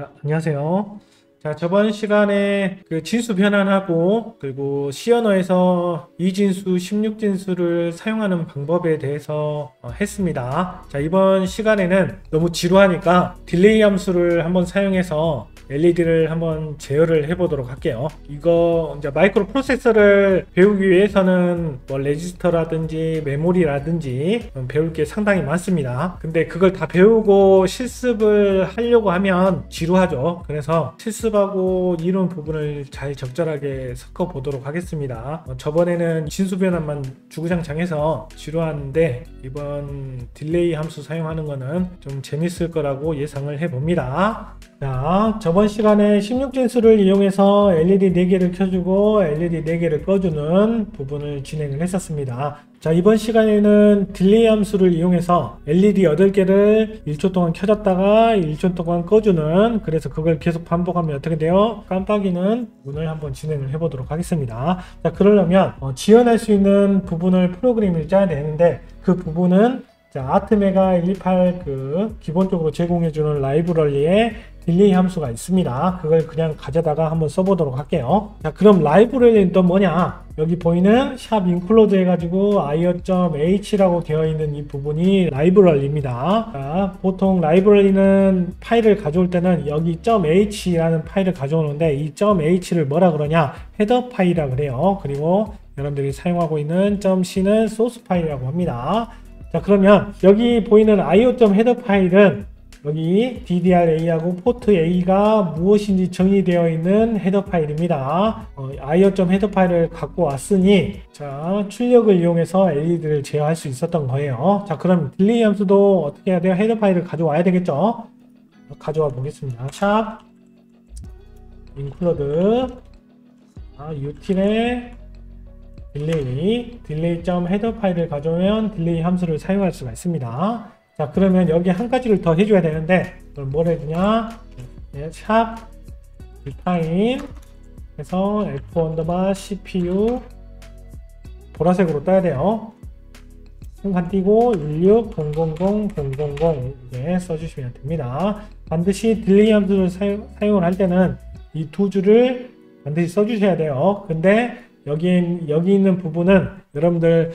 아, 안녕하세요. 자, 저번 시간에 그 진수 변환하고 그리고 C언어에서 이진수, 16진수를 사용하는 방법에 대해서 어, 했습니다. 자, 이번 시간에는 너무 지루하니까 delay 함수를 한번 사용해서 LED를 한번 제어를 해보도록 할게요. 이거 이제 마이크로 프로세서를 배우기 위해서는 뭐 레지스터라든지 메모리라든지 배울 게 상당히 많습니다. 근데 그걸 다 배우고 실습을 하려고 하면 지루하죠. 그래서 실습 하고 이론 부분을 잘 적절하게 섞어 보도록 하겠습니다. 어, 저번에는 진수 변환만 주구장창해서 지루한데 이번 delay 함수 사용하는 거는 좀 재밌을 거라고 예상을 해봅니다. 자, 저번 시간에 16진수를 이용해서 LED 4개를 켜주고 LED 4개를 꺼주는 부분을 진행을 했었습니다. 자, 이번 시간에는 delay 함수를 이용해서 LED 8개를 1초 동안 켜졌다가 1초 동안 꺼주는 그래서 그걸 계속 반복하면 어떻게 돼요? 깜빡이는 부분을 한번 진행을 해보도록 하겠습니다. 자, 그러려면 어, 지원할 수 있는 부분을 프로그램을 짜야 되는데 그 부분은 자, ATmega128이 기본적으로 제공해주는 라이브러리에 delay 함수가 있습니다. 그걸 그냥 가져다가 한번 써보도록 할게요. 자, 그럼 라이브러리는 또 뭐냐? 여기 보이는 샵 include 해가지고 io.h라고 되어 있는 이 부분이 라이브러리입니다. 자, 보통 라이브러리는 파일을 가져올 때는 여기 .h라는 파일을 가져오는데 이 .h를 뭐라 그러냐? header 파일이라 그래요. 그리고 여러분들이 사용하고 있는 .c는 소스 파일이라고 합니다. 자 그러면 여기 보이는 io.header 파일은 여기 DDR-A하고 포트 A가 무엇인지 정의되어 있는 header 파일입니다. 어, io.header 파일을 갖고 왔으니 자 출력을 이용해서 LED를 제어할 수 있었던 거예요. 자 그럼 delay 함수도 어떻게 해야 돼요? header 파일을 가져와야 되겠죠? 가져와 보겠습니다. 샵 include 아, util에 delay delay 점 header 파일을 가져오면 delay 함수를 사용할 수가 있습니다. 자 그러면 여기 한 가지를 더 해줘야 되는데 그럼 뭘 해주냐 네, 샵 define 해서 f underbar cpu 보라색으로 떠야 돼요. 순간 띄고 1600000 이렇게 써주시면 됩니다. 반드시 delay 함수를 사용, 사용을 할 때는 이 두 줄을 반드시 써주셔야 돼요. 근데 여기, 여기 있는 부분은 여러분들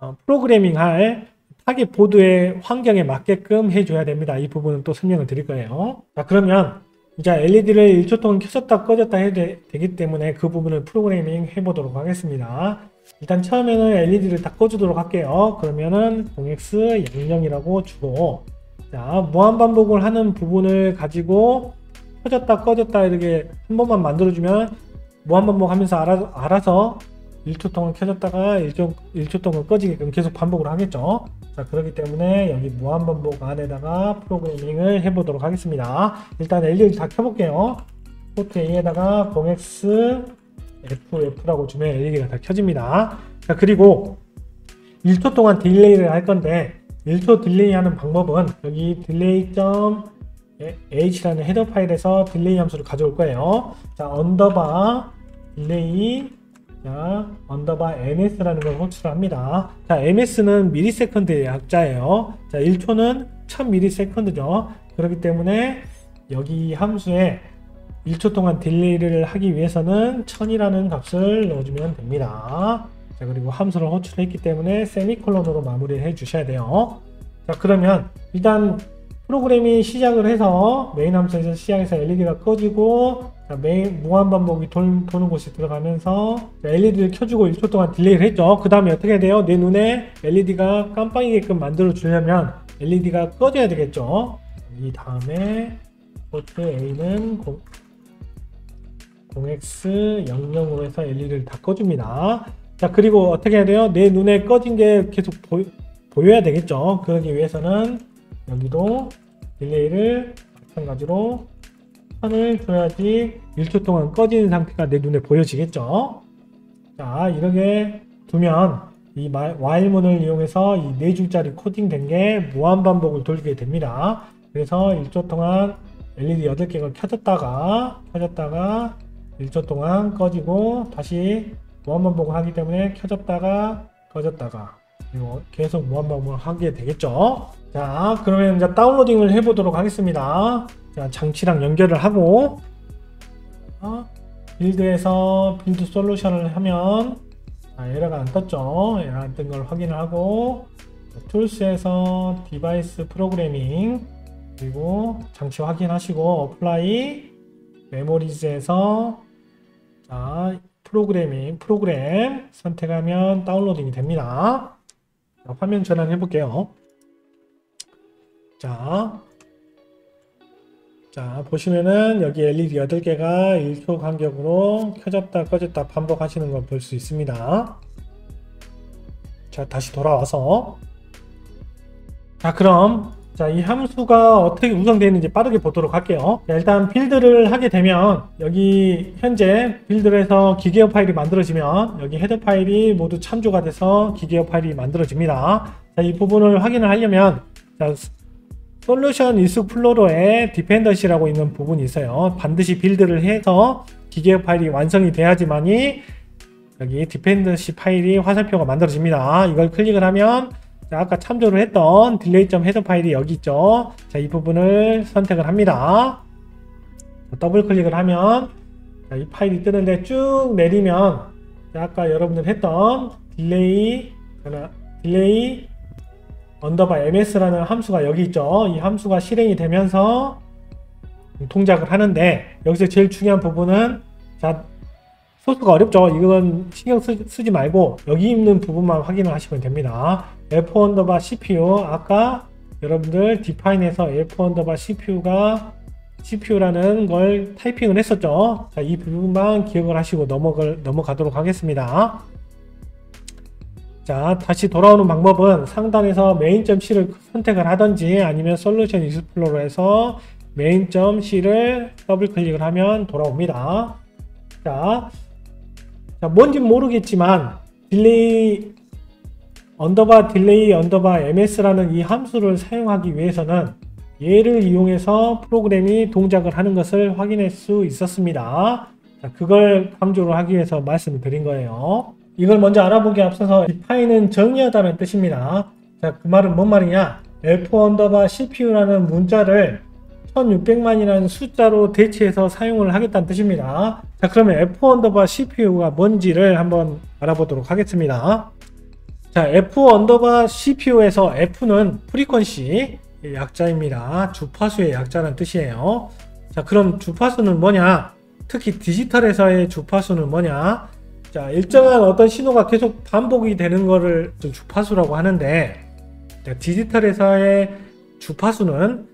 어, 프로그래밍 할 타겟 보드의 환경에 맞게끔 해줘야 됩니다. 이 부분은 또 설명을 드릴 거예요. 자, 그러면 이제 LED를 1초 동안 켜졌다 꺼졌다 해야 되, 기 때문에 그 부분을 프로그래밍 해보도록 하겠습니다. 일단 처음에는 LED를 다 꺼주도록 할게요. 그러면은 0x 00이라고 주고 자 무한반복을 하는 부분을 가지고 켜졌다 꺼졌다 이렇게 한 번만 만들어주면 무한반복 하면서 알아, 알아서 1초 동안 켜졌다가 1초, 1초 동안 꺼지게끔 계속 반복을 하겠죠. 자, 그렇기 때문에 여기 무한반복 안에다가 프로그래밍을 해보도록 하겠습니다. 일단 LED 다 켜볼게요. 포트 A에다가 0x FF라고 주면 LED가 다 켜집니다. 자, 그리고 1초 동안 delay를 할 건데 1초 delay 하는 방법은 여기 delay 점 h라는 header 파일에서 delay 함수를 가져올 거예요. 자, underbar delay 자, underbar ms라는 걸 호출을 합니다. 자, ms는 millisecond의 약자예요. 자, 1초는 1000ms죠. 그렇기 때문에 여기 함수에 1초 동안 delay를 하기 위해서는 1000이라는 값을 넣어주면 됩니다. 자, 그리고 함수를 호출했기 때문에 세미콜론으로 마무리를 해 주셔야 돼요. 자, 그러면 일단 프로그램이 시작을 해서 메인 함수에서 시작해서 LED가 꺼지고 메인 무한 반복이 돈, 도는 곳에 들어가면서 LED를 켜주고 1초 동안 delay를 했죠. 그 다음에 어떻게 해야 돼요? 내 눈에 LED가 깜빡이게끔 만들어 주려면 LED가 꺼져야 되겠죠. 이 다음에 포트 A는 0x00으로 해서 LED를 다 꺼줍니다. 자 그리고 어떻게 해야 돼요? 내 눈에 꺼진 게 계속 보, 보여야 되겠죠. 그러기 위해서는 여기도 delay를 마찬가지로 천을 줘야지 1초 동안 꺼진 상태가 내 눈에 보여지겠죠. 자 이렇게 두면 이 while문을 이용해서 이 4줄짜리 코딩된 게 무한반복을 돌리게 됩니다. 그래서 1초 동안 LED 8개가 켜졌다가 켜졌다가 1초 동안 꺼지고 다시 무한반복을 하기 때문에 켜졌다가 꺼졌다가 그리고 계속 무한반복을 하게 되겠죠. 자, 그러면 이제 다운로딩을 해보도록 하겠습니다. 자, 장치랑 연결을 하고 어, Build에서 Build Solution을 하면 아, 에러가 안 떴죠. 에러 안 뜬 걸 확인을 하고 Tools에서 Device Programming 그리고 장치 확인하시고 Apply Memories에서 자, 프로그래밍 프로그램 선택하면 downloading이 됩니다. 자, 화면 전환해 볼게요. 자, 자 보시면은 여기 LED 8개가 1초 간격으로 켜졌다 꺼졌다 반복하시는 걸 볼 수 있습니다. 자 다시 돌아와서 자 그럼 자 이 함수가 어떻게 구성되어 있는지 빠르게 보도록 할게요. 자, 일단 빌드를 하게 되면 여기 현재 빌드에서 기계어 파일이 만들어지면 여기 헤더 파일이 모두 참조가 돼서 기계어 파일이 만들어집니다. 자, 이 부분을 확인을 하려면 자, Solution Explorer에 dependency라고 있는 부분이 있어요. 반드시 build를 해서 기계 파일이 완성이 돼야지만이 여기 dependency 파일이 화살표가 만들어집니다. 이걸 클릭을 하면 아까 참조를 했던 delay.점 header 파일이 여기 있죠. 자, 이 부분을 선택을 합니다. 더블 클릭을 하면 자, 이 파일이 뜨는데 쭉 내리면 아까 여러분들 했던 delay delay underbar ms라는 함수가 여기 있죠. 이 함수가 실행이 되면서 동작을 하는데 여기서 제일 중요한 부분은 자 소스가 어렵죠. 이건 신경 쓰, 지 말고 여기 있는 부분만 확인을 하시면 됩니다. f underbar cpu 아까 여러분들 디파인에서 f 언더바 cpu가 CPU라는 걸 타이핑을 했었죠. 자, 이 부분만 기억을 하시고 넘어갈, 넘어가도록 하겠습니다. 자 다시 돌아오는 방법은 상단에서 main.c를 선택을 하든지 아니면 Solution Explorer 에서 main.c를 더블 클릭을 하면 돌아옵니다. 자, 자 뭔지 모르겠지만 delay underbar delay underbar ms라는 이 함수를 사용하기 위해서는 얘를 이용해서 프로그램이 동작을 하는 것을 확인할 수 있었습니다. 자, 그걸 강조를 하기 위해서 말씀을 드린 거예요 이걸 먼저 알아보기 앞서서 define은 정의하다는 뜻입니다. 자, 그 말은 뭔 말이냐? F underbar CPU라는 문자를 1600만이라는 숫자로 대체해서 사용을 하겠다는 뜻입니다. 자, 그러면 F underbar CPU가 뭔지를 한번 알아보도록 하겠습니다. 자, F underbar CPU에서 F는 frequency 약자입니다. 주파수의 약자라는 뜻이에요. 자, 그럼 주파수는 뭐냐? 특히 디지털에서의 주파수는 뭐냐? 자, 일정한 어떤 신호가 계속 반복이 되는 거를 주파수라고 하는데 디지털에서의 주파수는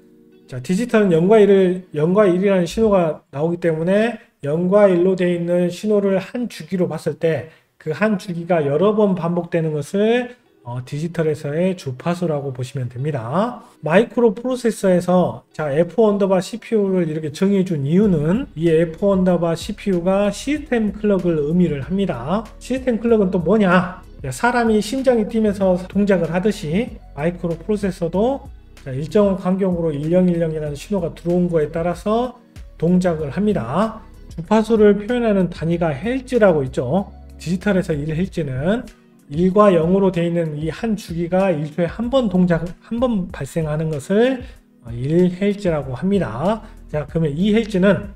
자, 디지털은 0과 1을 0과 1이라는 신호가 나오기 때문에 0과 1로 되어 있는 신호를 한 주기로 봤을 때 그 한 주기가 여러 번 반복되는 것을 어, 디지털에서의 주파수라고 보시면 됩니다. 마이크로 프로세서에서 자 F underbar CPU를 이렇게 정해 준 이유는 이 F underbar CPU가 시스템 클럭을 의미를 합니다. 시스템 클럭은 또 뭐냐? 사람이 심장이 뛰면서 동작을 하듯이 마이크로 프로세서도 일정 간격으로 1010이라는 신호가 들어온 거에 따라서 동작을 합니다. 주파수를 표현하는 단위가 헬즈라고 있죠. 디지털에서 1헬즈는 1과 0으로 되어 있는 이 한 주기가 1초에 한 번 동작, 한 번 발생하는 것을 1헬즈라고 합니다. 자, 그러면 2헬즈는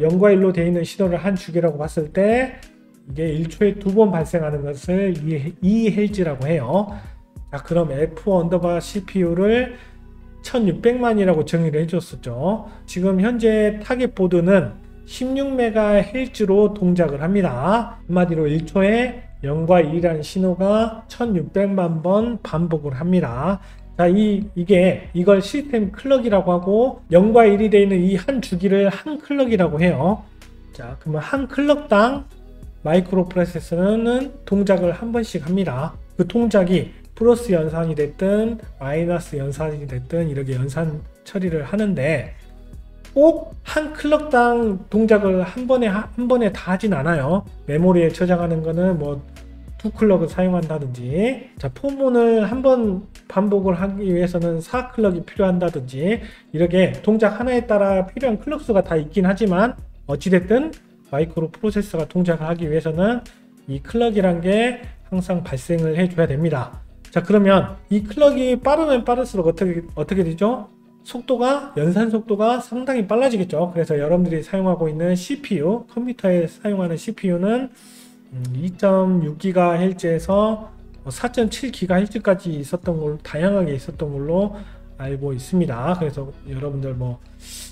0과 1로 되어 있는 신호를 한 주기라고 봤을 때 이게 1초에 두 번 발생하는 것을 2헤르츠라고 해요. 자, 그럼 F underbar CPU를 1600만이라고 정의를 해줬었죠. 지금 현재 타겟 보드는 16MHz로 동작을 합니다. 한마디로 1초에 0과 1이라는 신호가 1600만 번 반복을 합니다. 자, 이, 이게, 이걸 시스템 클럭이라고 하고, 0과 1이 되어 있는 이 한 주기를 한 클럭이라고 해요. 자, 그러면 한 클럭당 마이크로 프로세서는 동작을 한 번씩 합니다. 그 동작이 플러스 연산이 됐든, 마이너스 연산이 됐든, 이렇게 연산 처리를 하는데, 꼭 한 클럭당 동작을 한 번에 한 번에 다 하진 않아요. 메모리에 저장하는 거는 뭐 두 클럭을 사용한다든지, 자 for문을 한 번 반복을 하기 위해서는 4클럭이 필요한다든지 이렇게 동작 하나에 따라 필요한 클럭 수가 다 있긴 하지만 어찌됐든 마이크로 프로세서가 동작을 하기 위해서는 이 클럭이란 게 항상 발생을 해줘야 됩니다. 자 그러면 이 클럭이 빠르면 빠를수록 어떻게 어떻게 되죠? 속도가 연산 속도가 상당히 빨라지겠죠. 그래서 여러분들이 사용하고 있는 CPU 컴퓨터에 사용하는 CPU는 2.6GHz에서 4.7GHz까지 있었던 걸로 다양하게 있었던 걸로 알고 있습니다. 그래서 여러분들 뭐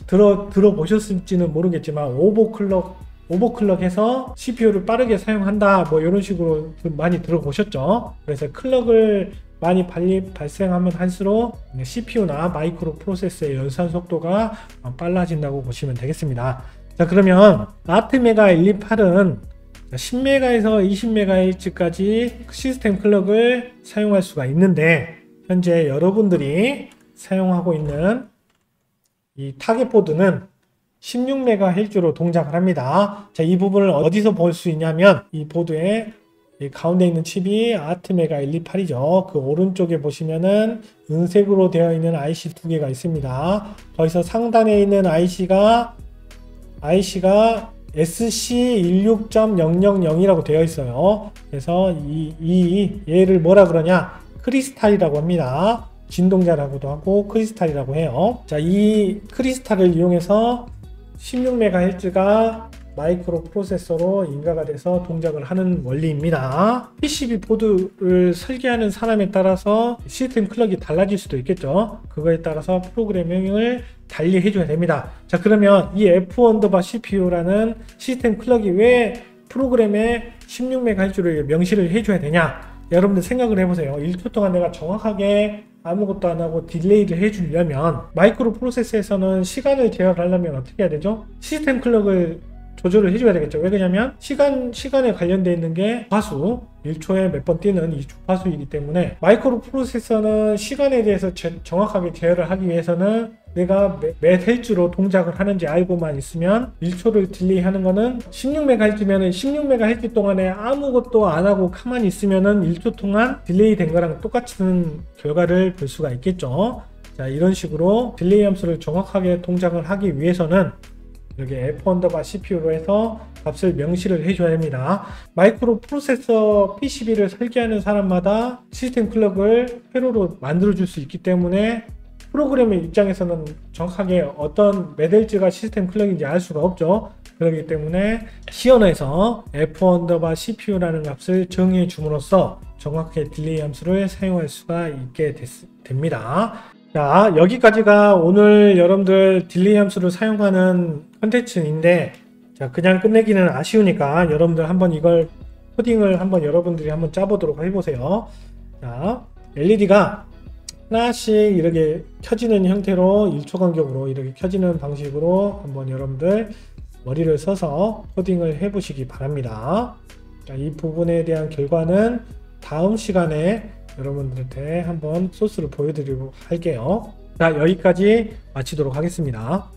들어 들어보셨을지는 모르겠지만 오버클럭 오버클럭해서 CPU를 빠르게 사용한다 뭐 이런 식으로 좀 많이 들어보셨죠. 그래서 클럭을 많이 발리, 발생하면 할수록 CPU나 마이크로 프로세서의 연산 속도가 빨라진다고 보시면 되겠습니다. 자 그러면 아트메가 128은 10메가에서 20MHz까지 시스템 클럭을 사용할 수가 있는데 현재 여러분들이 사용하고 있는 이 타겟 보드는 16MHz로 동작을 합니다. 자, 이 부분을 어디서 볼 수 있냐면 이 보드에 이 가운데 있는 칩이 ATmega 128이죠. 그 오른쪽에 보시면은 은색으로 되어 있는 IC 두 개가 있습니다. 거기서 상단에 있는 IC가 IC가 SC16.000이라고 되어 있어요. 그래서 이, 이 얘를 뭐라 그러냐? 크리스탈이라고 합니다. 진동자라고도 하고 크리스탈이라고 해요. 자, 이 크리스탈을 이용해서 16MHz가 마이크로 프로세서로 인가가 돼서 동작을 하는 원리입니다. PCB 보드를 설계하는 사람에 따라서 시스템 클럭이 달라질 수도 있겠죠. 그거에 따라서 프로그래밍을 달리 해줘야 됩니다. 자, 그러면 이 F CPU라는 시스템 클럭이 왜 프로그램에 16MHz를 명시를 해줘야 되냐? 여러분들 생각을 해보세요. 1초 동안 내가 정확하게 아무것도 안 하고 delay를 해주려면 마이크로 프로세스에서는 시간을 제어하려면 어떻게 해야 되죠? 시스템 클럭을 조절을 해줘야 되겠죠. 왜 그러냐면 시간 시간에 관련되어 있는 게 주파수 1초에 몇 번 뛰는 이 주파수이기 때문에 마이크로 프로세서는 시간에 대해서 제, 정확하게 제어를 하기 위해서는 내가 몇 헤르츠로 동작을 하는지 알고만 있으면 1초를 delay 하는 거는 16MHz면은 16MHz 동안에 아무것도 안 하고 가만히 있으면은 1초 동안 delay 된 거랑 똑같은 결과를 볼 수가 있겠죠. 자, 이런 식으로 delay 함수를 정확하게 동작을 하기 위해서는 여기 F underbar CPU로 해서 값을 명시를 해줘야 됩니다. 마이크로 프로세서 PCB를 설계하는 사람마다 시스템 클럭을 회로로 만들어줄 수 있기 때문에 프로그램의 입장에서는 정확하게 어떤 메가헤르츠가 시스템 클럭인지 알 수가 없죠. 그렇기 때문에 C언어에서 F underbar CPU라는 값을 정의해 줌으로써 정확하게 delay 함수를 사용할 수가 있게 됐, 됩니다. 자, 여기까지가 오늘 여러분들 delay 함수를 사용하는 컨텐츠인데, 자, 그냥 끝내기는 아쉬우니까 여러분들 한번 이걸 코딩을 한번 여러분들이 한번 짜보도록 해보세요. 자, LED가 하나씩 이렇게 켜지는 형태로 1초 간격으로 이렇게 켜지는 방식으로 한번 여러분들 머리를 써서 코딩을 해보시기 바랍니다. 자, 이 부분에 대한 결과는 다음 시간에 여러분들한테 한번 소스를 보여드리도록 할게요. 자, 여기까지 마치도록 하겠습니다.